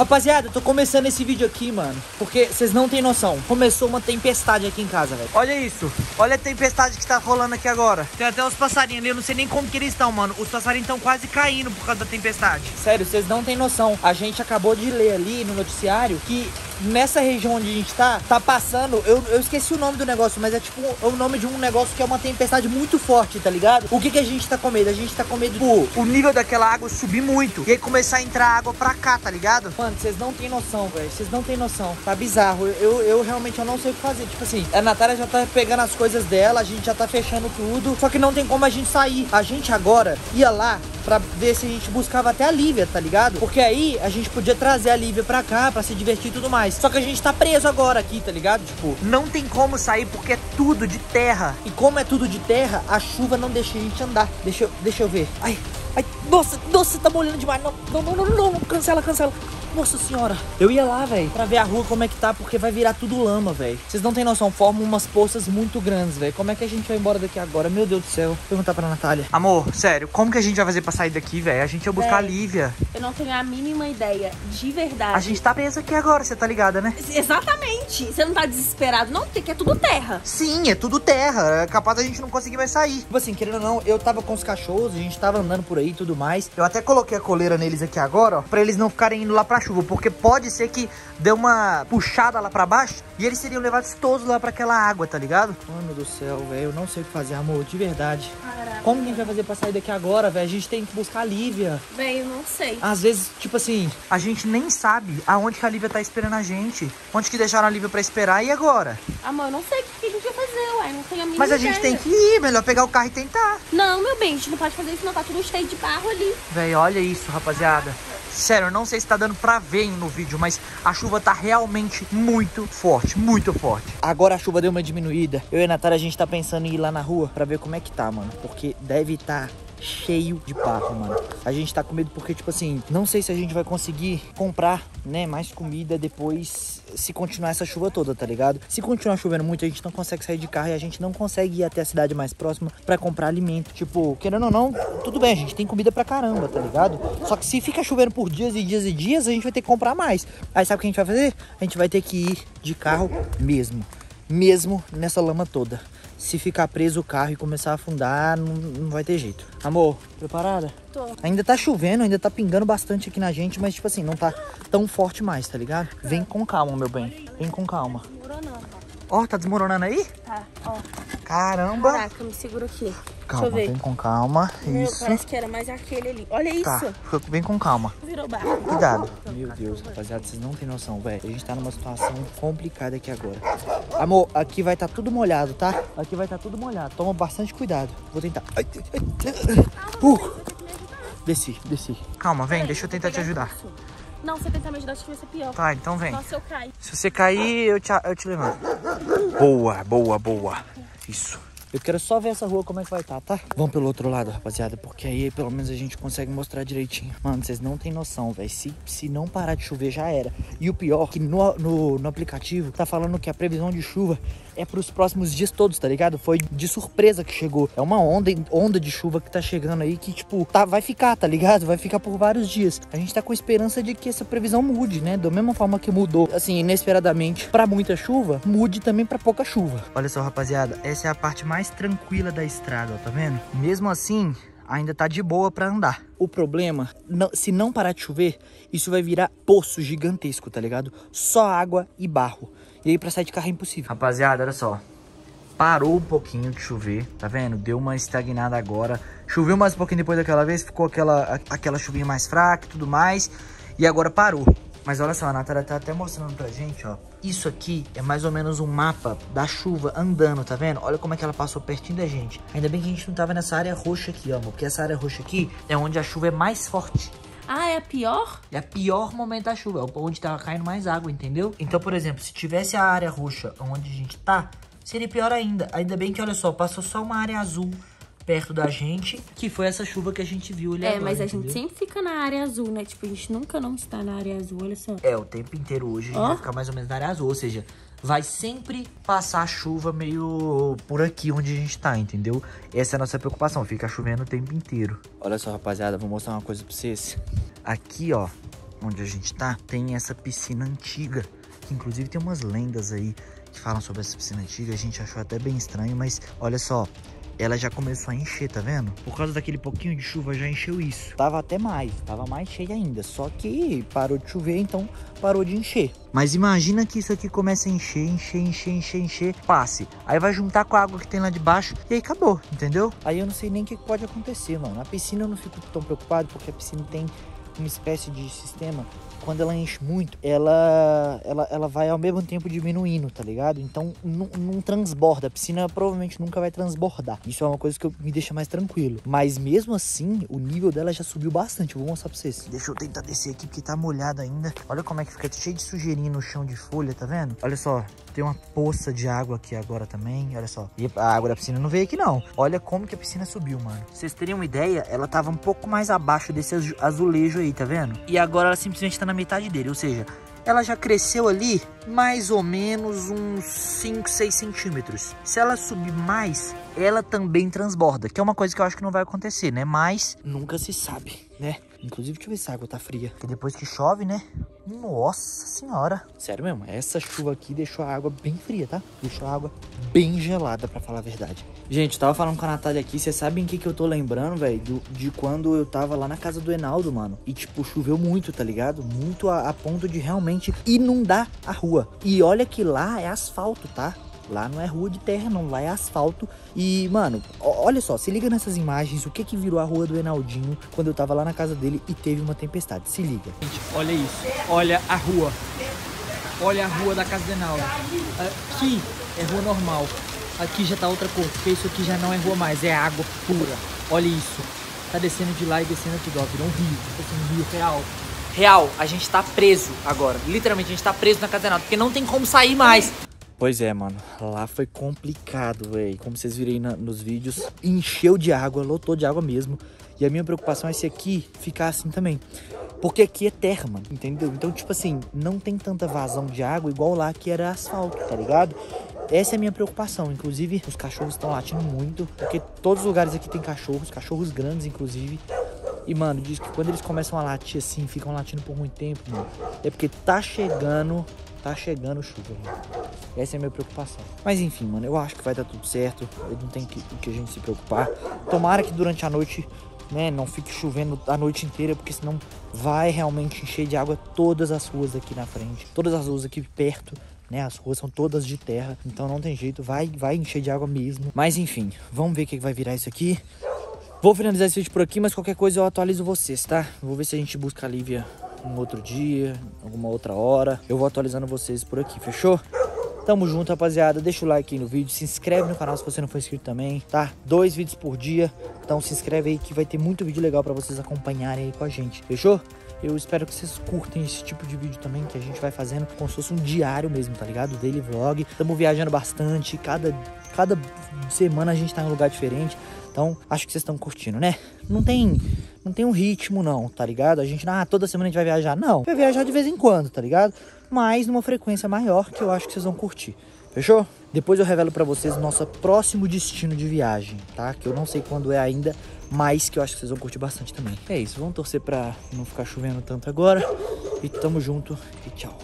Rapaziada, eu tô começando esse vídeo aqui, mano, porque vocês não tem noção. Começou uma tempestade aqui em casa, velho. Olha isso. Olha a tempestade que tá rolando aqui agora. Tem até os passarinhos ali, eu não sei nem como que eles estão, mano. Os passarinhos estão quase caindo por causa da tempestade. Sério, vocês não tem noção. A gente acabou de ler ali no noticiário que nessa região onde a gente tá, tá passando. Eu, eu esqueci o nome do negócio, mas é tipo é o nome de um negócio que é uma tempestade muito forte, tá ligado? O que que a gente tá com medo? A gente tá com medo do o nível daquela água subir muito e aí começar a entrar água pra cá, tá ligado? Mano, vocês não tem noção, velho. Vocês não tem noção. Tá bizarro. Eu, eu realmente eu não sei o que fazer. Tipo assim, a Natália já tá pegando as coisas dela, a gente já tá fechando tudo. Só que não tem como a gente sair. A gente agora ia lá pra ver se a gente buscava até a Lívia, tá ligado? Porque aí a gente podia trazer a Lívia pra cá, pra se divertir e tudo mais. Só que a gente tá preso agora aqui, tá ligado? Tipo, não tem como sair porque é tudo de terra. E como é tudo de terra, a chuva não deixa a gente andar. Deixa eu, deixa eu ver. Ai, ai, nossa, nossa, tá molhando demais. Não, não, não, não, não. cancela, cancela. Nossa senhora, eu ia lá, velho, pra ver a rua como é que tá, porque vai virar tudo lama, velho. Vocês não tem noção, formam umas poças muito grandes, velho. Como é que a gente vai embora daqui agora? Meu Deus do céu. Vou perguntar pra Natália. Amor, sério, como que a gente vai fazer pra sair daqui, velho? A gente ia buscar a. Lívia. Eu não tenho a mínima ideia, de verdade. A gente tá preso aqui agora, você tá ligada, né? Exatamente. Você não tá desesperado, não? Porque é tudo terra. Sim, é tudo terra. É capaz da gente não conseguir mais sair. Tipo assim, querendo ou não, eu tava com os cachorros, a gente tava andando por aí e tudo mais. Eu até coloquei a coleira neles aqui agora, ó, pra eles não ficarem indo lá pra chuva, porque pode ser que dê uma puxada lá pra baixo e eles seriam levados todos lá pra aquela água, tá ligado? Mano do céu, velho, eu não sei o que fazer, amor, de verdade. Caraca. Como que a gente vai fazer pra sair daqui agora, velho? A gente tem que buscar a Lívia. Eu não sei. Às vezes, tipo assim, a gente nem sabe aonde que a Lívia tá esperando a gente. Onde que deixaram a Lívia pra esperar e agora? Amor, eu não sei o que a gente vai fazer, uai. Não tenho a mínima Mas a gente tem ideia. que ir, melhor pegar o carro e tentar. Não, meu bem, a gente não pode fazer isso, não. Tá tudo cheio de barro ali. Véi, olha isso, rapaziada. Sério, eu não sei se tá dando pra ver no vídeo, mas a chuva tá realmente muito forte, muito forte. Agora a chuva deu uma diminuída. Eu e a Natália, a gente tá pensando em ir lá na rua pra ver como é que tá, mano. Porque deve tá cheio de barro, mano. A gente tá com medo porque, tipo assim, não sei se a gente vai conseguir comprar, né, mais comida depois se continuar essa chuva toda, tá ligado? Se continuar chovendo muito, a gente não consegue sair de carro e a gente não consegue ir até a cidade mais próxima pra comprar alimento. Tipo, querendo ou não, tudo bem, a gente tem comida pra caramba, tá ligado? Só que se fica chovendo por dias e dias e dias, a gente vai ter que comprar mais. Aí sabe o que a gente vai fazer? A gente vai ter que ir de carro mesmo. Mesmo nessa lama toda. Se ficar preso o carro e começar a afundar, não, não vai ter jeito. Amor, preparada? Tô. Ainda tá chovendo, ainda tá pingando bastante aqui na gente, mas tipo assim, não tá tão forte mais, tá ligado? Vem com calma, meu bem. Vem com calma. Segura não, ó. Ó, tá desmoronando aí? Tá, ó. Caramba! Caraca, me segura aqui. Calma, vem com calma. Meu, Isso. parece que era mais aquele ali. Olha isso. Tá, fica- vem com calma. Virou barro. Cuidado. Meu Deus, rapaziada, vocês não tem noção, velho. A gente tá numa situação complicada aqui agora. Amor, aqui vai estar tá tudo molhado, tá? Aqui vai estar tá tudo molhado. Toma bastante cuidado. Vou tentar. Ai, ai, ai. Uh. Desci, desci. Calma, vem, deixa eu tentar te ajudar. Não, você tentar me ajudar, acho que vai ser pior. Tá, então vem. Nossa, eu caí. Se você cair, eu te, eu te levanto. Boa, boa, boa. Isso. Eu quero só ver essa rua como é que vai estar, tá? Vamos pelo outro lado, rapaziada, porque aí pelo menos a gente consegue mostrar direitinho. Mano, vocês não tem noção, velho. Se, se não parar de chover, já era. E o pior, que no, no, no aplicativo tá falando que a previsão de chuva é pros próximos dias todos, tá ligado? Foi de surpresa que chegou. É uma onda, onda de chuva que tá chegando aí que, tipo, tá, vai ficar, tá ligado? Vai ficar por vários dias. A gente tá com esperança de que essa previsão mude, né? Da mesma forma que mudou, assim, inesperadamente pra muita chuva, mude também pra pouca chuva. Olha só, rapaziada, essa é a parte mais tranquila da estrada, ó, tá vendo? Mesmo assim, ainda tá de boa pra andar. O problema, não- se não parar de chover, isso vai virar poço gigantesco, tá ligado? Só água e barro. E aí pra sair de carro é impossível. Rapaziada, olha só. Parou um pouquinho de chover, tá vendo? Deu uma estagnada agora. Choveu mais um pouquinho depois daquela vez, ficou aquela, aquela chuvinha mais fraca e tudo mais. E agora parou. Mas olha só, a Natália tá até mostrando pra gente, ó. Isso aqui é mais ou menos um mapa da chuva andando, tá vendo? Olha como é que ela passou pertinho da gente. Ainda bem que a gente não tava nessa área roxa aqui, ó, amor. Porque essa área roxa aqui é onde a chuva é mais forte. Ah, é a pior? É o pior momento da chuva, é onde tava caindo mais água, entendeu? Então, por exemplo, se tivesse a área roxa onde a gente tá, seria pior ainda. Ainda bem que, olha só, passou só uma área azul perto da gente, que foi essa chuva que a gente viu ali É, agora, mas a gente sempre fica na área azul, né? Tipo, a gente nunca não está na área azul, olha só. É, o tempo inteiro hoje a gente Ó. vai ficar mais ou menos na área azul, ou seja, vai sempre passar chuva meio por aqui onde a gente tá, entendeu? Essa é a nossa preocupação, fica chovendo o tempo inteiro. Olha só, rapaziada, vou mostrar uma coisa pra vocês. Aqui, ó, onde a gente tá, tem essa piscina antiga. Que inclusive tem umas lendas aí que falam sobre essa piscina antiga. A gente achou até bem estranho, mas olha só, ela já começou a encher, tá vendo? Por causa daquele pouquinho de chuva já encheu isso. Tava até mais, tava mais cheia ainda. Só que parou de chover, então parou de encher. Mas imagina que isso aqui começa a encher, encher, encher, encher, encher, passe. Aí vai juntar com a água que tem lá de baixo e aí acabou, entendeu? Aí eu não sei nem o que pode acontecer, mano. A piscina eu não fico tão preocupado porque a piscina tem uma espécie de sistema quando ela enche muito, ela, ela, ela vai ao mesmo tempo diminuindo, tá ligado? Então não, não transborda. A piscina provavelmente nunca vai transbordar. Isso é uma coisa que eu, me deixa mais tranquilo. Mas mesmo assim, o nível dela já subiu bastante. Eu vou mostrar pra vocês. Deixa eu tentar descer aqui porque tá molhado ainda. Olha como é que fica cheio de sujeirinha no chão de folha, tá vendo? Olha só, tem uma poça de água aqui agora também. Olha só. E a água da piscina não veio aqui não. Olha como que a piscina subiu, mano. Pra vocês terem uma ideia, ela tava um pouco mais abaixo desse azulejo aí, tá vendo? E agora ela simplesmente tá na metade dele, ou seja, ela já cresceu ali mais ou menos uns 5, 6 centímetros. Se ela subir mais, ela também transborda, que é uma coisa que eu acho que não vai acontecer, né? Mas nunca se sabe, né? Inclusive, deixa eu ver se a água tá fria. Porque depois que chove, né? Nossa senhora. Sério mesmo, essa chuva aqui deixou a água bem fria, tá? Deixou a água bem gelada, pra falar a verdade. Gente, eu tava falando com a Natália aqui, vocês sabem o que, que eu tô lembrando, velho? De quando eu tava lá na casa do Enaldo, mano. E, tipo, choveu muito, tá ligado? Muito a, a ponto de realmente inundar a rua. E olha que lá é asfalto, tá? Lá não é rua de terra, não. Lá é asfalto. E, mano, olha só, se liga nessas imagens, o que que virou a rua do Enaldinho quando eu tava lá na casa dele e teve uma tempestade. Se liga. Gente, olha isso. Olha a rua. Olha a rua da casa do Enaldo. Aqui é rua normal. Aqui já tá outra cor, porque isso aqui já não é rua mais, é água pura. Olha isso. Tá descendo de lá e descendo aqui, ó. Virou um rio. Tá um rio real. Real, a gente tá preso agora. Literalmente, a gente tá preso na casa do Enaldo, porque não tem como sair mais. Pois é, mano. Lá foi complicado, velho. Como vocês viram aí na, nos vídeos, encheu de água, lotou de água mesmo. E a minha preocupação é se aqui ficar assim também. Porque aqui é terra, mano, entendeu? Então, tipo assim, não tem tanta vazão de água igual lá que era asfalto, tá ligado? Essa é a minha preocupação. Inclusive, os cachorros estão latindo muito. Porque todos os lugares aqui tem cachorros, cachorros grandes, inclusive. E, mano, diz que quando eles começam a latir assim, ficam latindo por muito tempo, mano. É porque tá chegando tá chegando chuva. Essa é a minha preocupação. Mas enfim, mano, eu acho que vai dar tudo certo. Eu não tem que, que a gente se preocupar. Tomara que durante a noite, né, não fique chovendo a noite inteira, porque senão vai realmente encher de água todas as ruas aqui na frente. Todas as ruas aqui perto. Né, as ruas são todas de terra, então não tem jeito, vai, vai encher de água mesmo. Mas enfim, vamos ver o que vai virar isso aqui. Vou finalizar esse vídeo por aqui, mas qualquer coisa eu atualizo vocês, tá? Vou ver se a gente busca a Lívia um outro dia, alguma outra hora. Eu vou atualizando vocês por aqui, fechou? Tamo junto, rapaziada. Deixa o like aí no vídeo. Se inscreve no canal se você não for inscrito também, tá? Dois vídeos por dia. Então se inscreve aí que vai ter muito vídeo legal pra vocês acompanharem aí com a gente. Fechou? Eu espero que vocês curtem esse tipo de vídeo também, que a gente vai fazendo como se fosse um diário mesmo, tá ligado? Daily vlog. Tamo viajando bastante. Cada, cada semana a gente tá em um lugar diferente. Então, acho que vocês estão curtindo, né? Não tem, não tem um ritmo não, tá ligado? A gente, ah, toda semana a gente vai viajar. Não, vai viajar de vez em quando, tá ligado? Mas numa frequência maior que eu acho que vocês vão curtir. Fechou? Depois eu revelo para vocês o nosso próximo destino de viagem, tá? Que eu não sei quando é ainda, mas que eu acho que vocês vão curtir bastante também. É isso, vamos torcer pra não ficar chovendo tanto agora. E tamo junto e tchau.